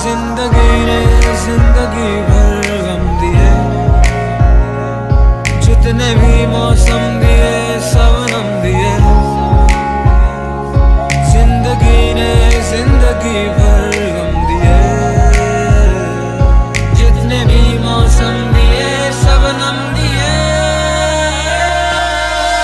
ज़िंदगी ने ज़िंदगी भर गम दिए। जितने भी मौसम